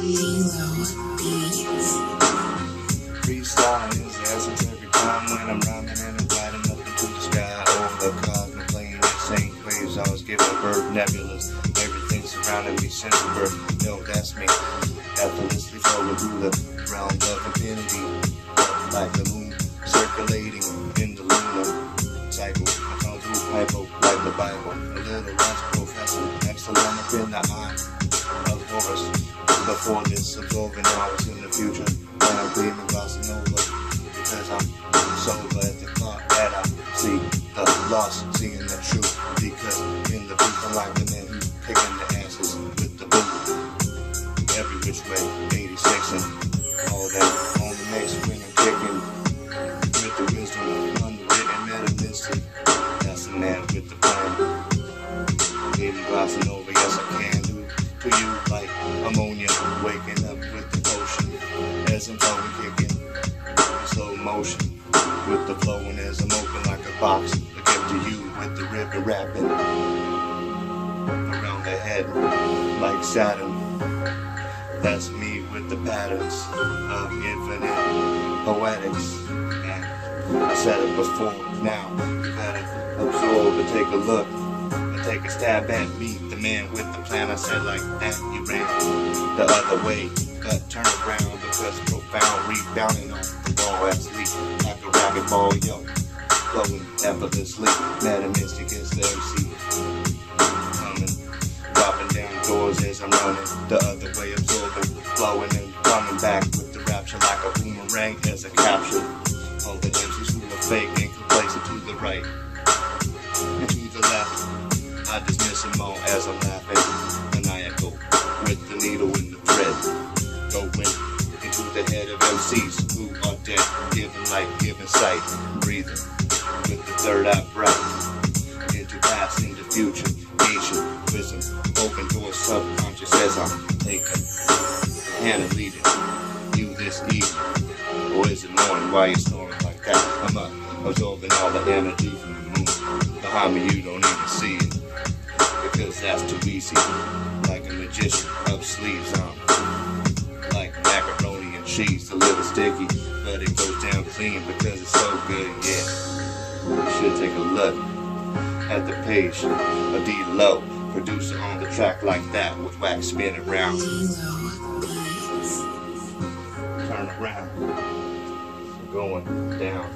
Zero beats. Freestyle enthusiasms every time when I'm rhyming and I'm up into the sky over the cosmic plane. The same I was given a birth nebulous. Everything surrounding me since the birth. No, that's me. Effortlessly flowing through the realm of infinity. Like the moon circulating in the lunar cycle. I come through hypo like the Bible. A little less professor. Excellent in the eye of Horus. Before this, absorbing hours in the future. When I'm gleaming, glossing over. Because I'm sober at the thought that I see the lost, seeing the truth. Because in the booth, I'm like the man who's picking the answers with the boot. Every which way, 86 and all that on the next wing and kicking with the wisdom, unwritten metaphysics. That's the man with the plan. Baby glossing over, yes I can do to you like ammonia, waking up with the potion as I'm going kicking in slow motion with the flowing as I'm open like a box. I give to you with the river wrapping around the head like Saturn. That's me with the patterns of infinite poetics. And I said it before, now you gotta absorb and take a look take a stab at me, the man with the plan. I said like that, you ran the other way, but turn around because profound rebounding on the wall as leak like a ragged ball, yo. Flowing effortlessly, MetaMystik is the MC. Coming, dropping down doors as I'm running the other way, absorbing, flowing and coming back with the rapture like a boomerang as a capture. All the MCs who are fake and complacent to the right and to the left. I as I'm laughing, maniacal with the needle in the thread. Going into the head of MCs who are dead, giving light, giving sight, breathing with the third eye bright into past, into future, ancient wisdom, open door subconscious as I'm taking hand and leading you this evening. Or is it morning? Why you snoring like that? I'm uh, absorbing all the energy from the moon. Behind me, you don't even see it. That's too easy. Like a magician up sleeves on. Like macaroni and cheese, a little sticky, but it goes down clean because it's so good, yeah. You should take a look at the page of D Low, producer on the track like that with wax spinning around. Turn around, going down.